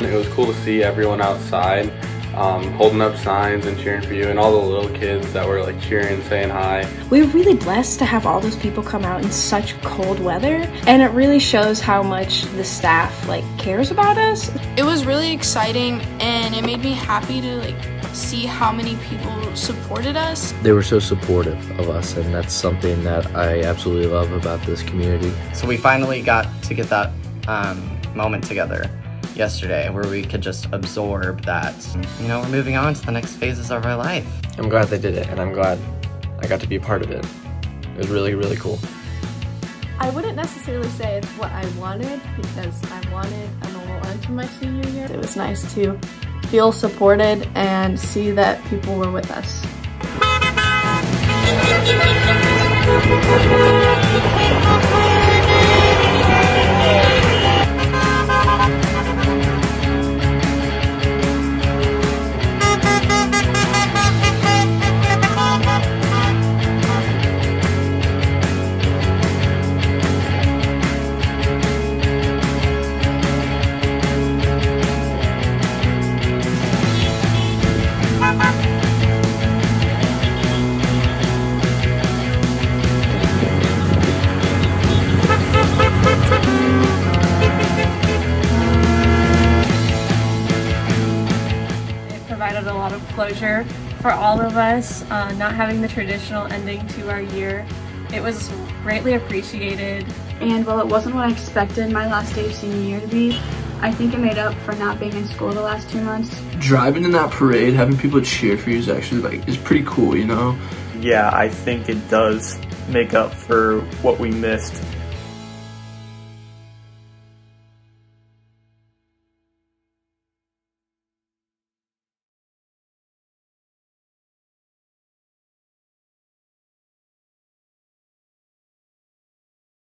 It was cool to see everyone outside um, holding up signs and cheering for you and all the little kids that were like cheering, saying hi. We were really blessed to have all those people come out in such cold weather and it really shows how much the staff like cares about us. It was really exciting and it made me happy to like see how many people supported us. They were so supportive of us and that's something that I absolutely love about this community. So we finally got to get that um, moment together yesterday where we could just absorb that, you know, we're moving on to the next phases of our life. I'm glad they did it, and I'm glad I got to be a part of it. It was really, really cool. I wouldn't necessarily say it's what I wanted because I wanted a normal end to my senior year. It was nice to feel supported and see that people were with us. Provided a lot of closure for all of us, uh, not having the traditional ending to our year. It was greatly appreciated. And while it wasn't what I expected my last day of senior year to be, I think it made up for not being in school the last two months. Driving in that parade, having people cheer for you is actually like, is pretty cool, you know? Yeah, I think it does make up for what we missed